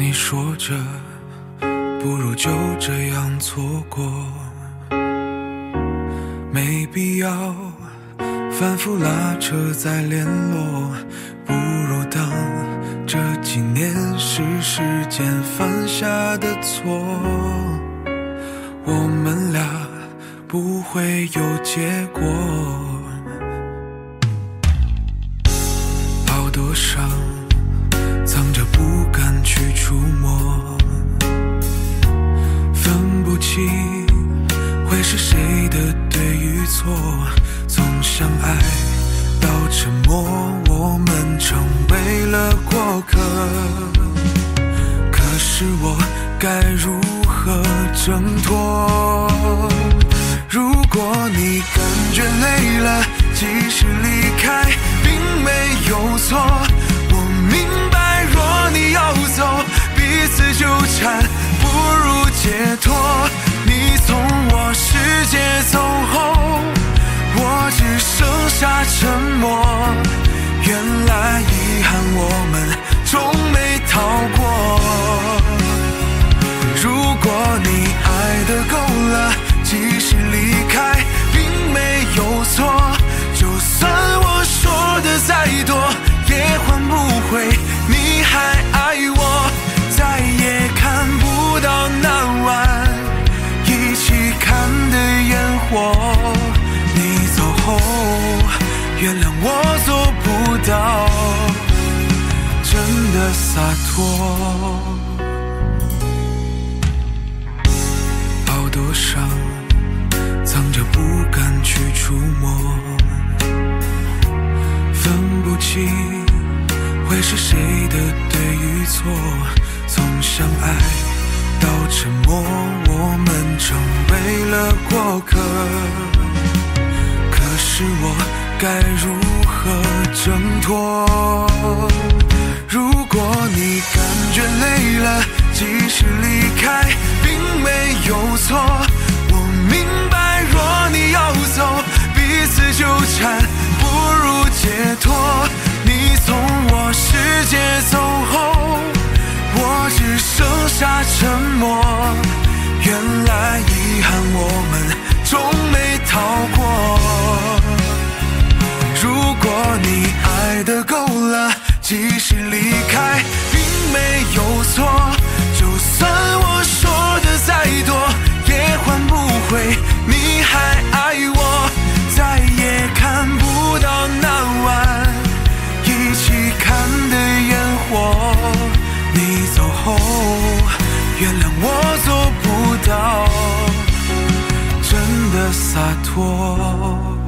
你说着，不如就这样错过，没必要反复拉扯再联络，不如当这几年是时间犯下的错，我们俩不会有结果。好多伤藏着不敢去触摸，分不清会是谁的对与错。从相爱到沉默，我们成为了过客。可是我该如何挣脱？如果你感觉累了，即使离下沉默。原来遗憾我们终没逃过。的洒脱。好多伤藏着不敢去触摸，分不清会是谁的对与错。从相爱到沉默，我们成为了过客。可是我该如何挣脱？如果你感觉累了，及时离开，并没有错。我明白，若你要走，彼此纠缠不如解脱。你从我世界走后，我只剩下沉默。原来遗憾我们终没逃过。如果你爱的够了，及时离后，原谅我做不到真的洒脱。